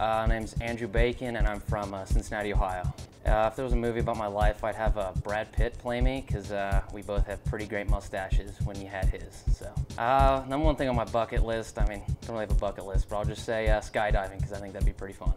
Uh, my name's Andrew Bacon, and I'm from uh, Cincinnati, Ohio. Uh, if there was a movie about my life, I'd have uh, Brad Pitt play me, because uh, we both have pretty great mustaches when he had his. So, uh, number one thing on my bucket list, I mean, don't really have a bucket list, but I'll just say uh, skydiving, because I think that'd be pretty fun.